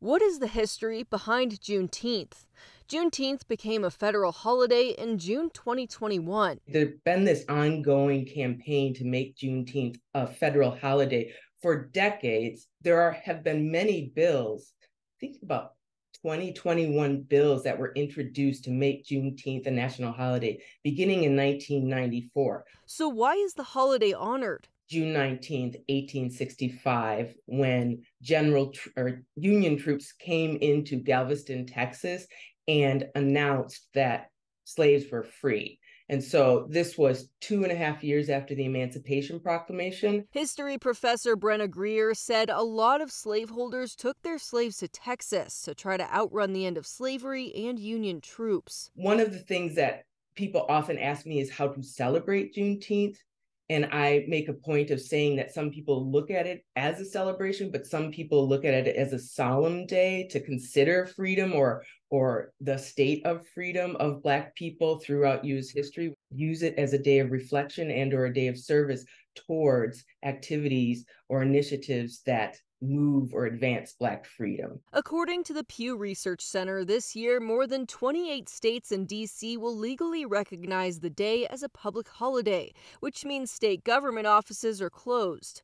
What is the history behind Juneteenth? Juneteenth became a federal holiday in June 2021. There's been this ongoing campaign to make Juneteenth a federal holiday for decades. There are, have been many bills, think about 2021 bills that were introduced to make Juneteenth a national holiday beginning in 1994. So, why is the holiday honored? June 19th, 1865, when General tr- or Union troops came into Galveston, Texas, and announced that slaves were free. And so this was two and a half years after the Emancipation Proclamation. History professor Brenna Greer said a lot of slaveholders took their slaves to Texas to try to outrun the end of slavery and Union troops. One of the things that people often ask me is how to celebrate Juneteenth. And I make a point of saying that some people look at it as a celebration, but some people look at it as a solemn day to consider freedom or or the state of freedom of Black people throughout U.S. history. Use it as a day of reflection and or a day of service towards activities or initiatives that move or advance Black freedom. According to the Pew Research Center, this year more than 28 states and D.C. will legally recognize the day as a public holiday, which means state government offices are closed.